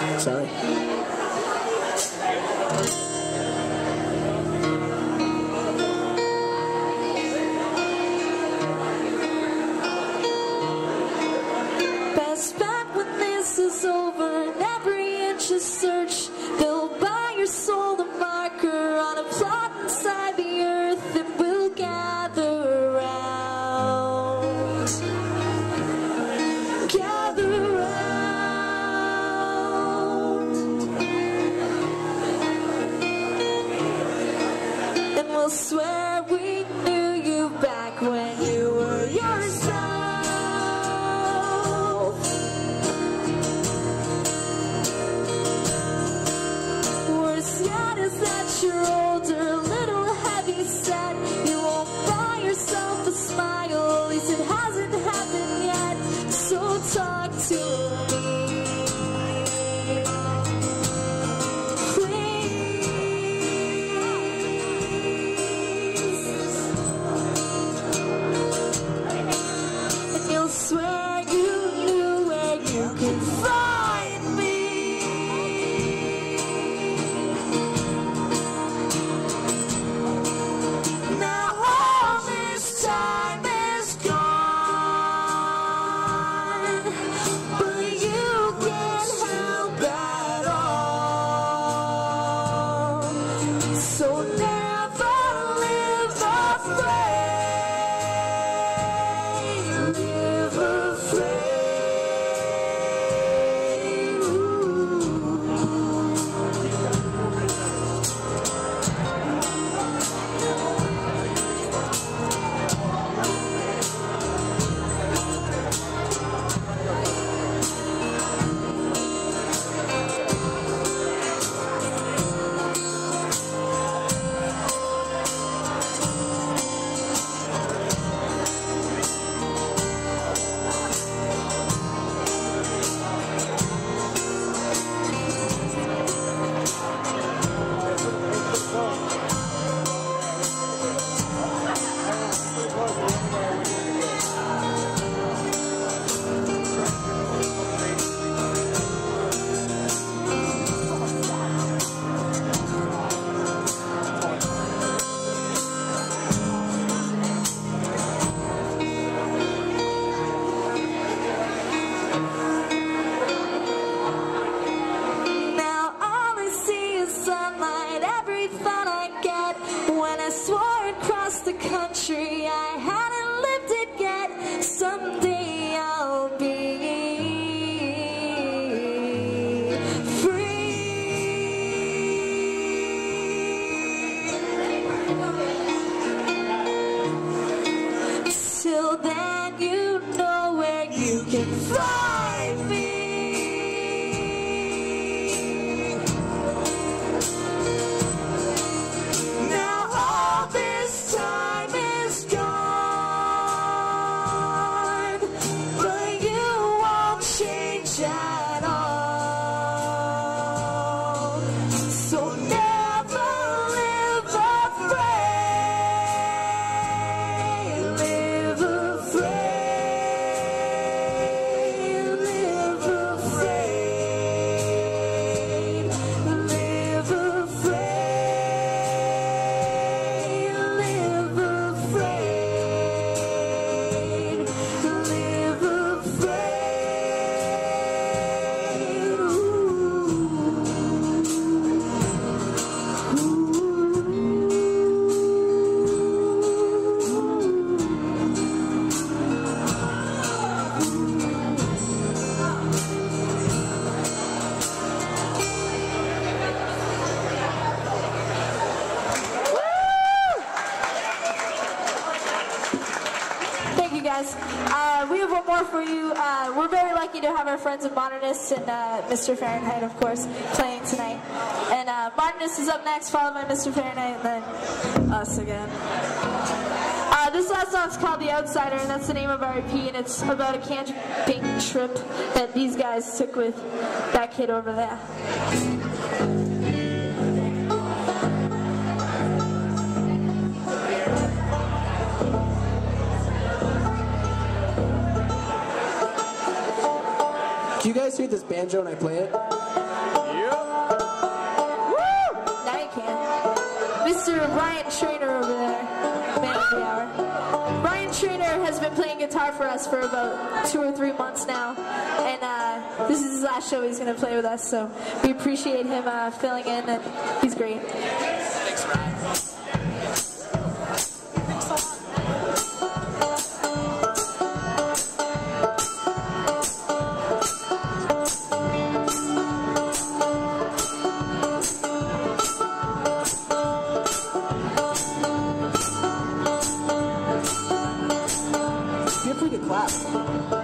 Sorry. Best bet when this is over, and every inch is searched, they'll buy your soul. for you. Uh, we're very lucky to have our friends of Modernists and uh, Mr. Fahrenheit, of course, playing tonight. And uh, Modernists is up next, followed by Mr. Fahrenheit, and then us again. Uh, this last song is called The Outsider, and that's the name of our EP, and it's about a camping trip that these guys took with that kid over there. Do you guys hear this banjo when I play it? Mr. Brian Trainer over there, man of the hour. Brian Trainer has been playing guitar for us for about two or three months now, and uh, this is his last show he's going to play with us. So we appreciate him uh, filling in, and he's great. Thanks, Brian. Wow.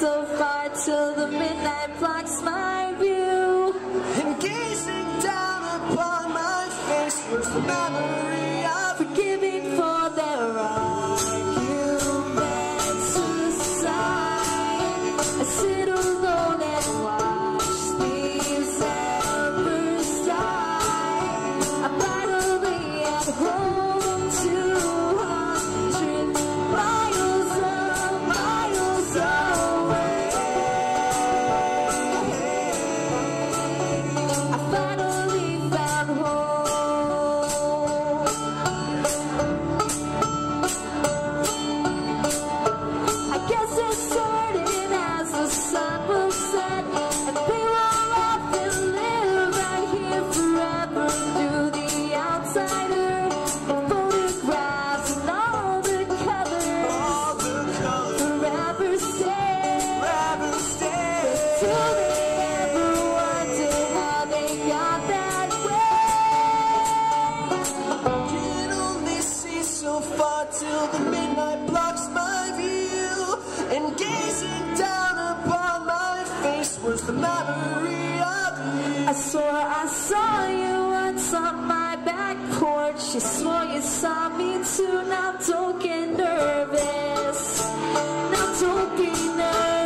so far till the midnight clock my swore I saw you once on my back porch. You swore you saw me too. Now don't get nervous. Now don't be nervous.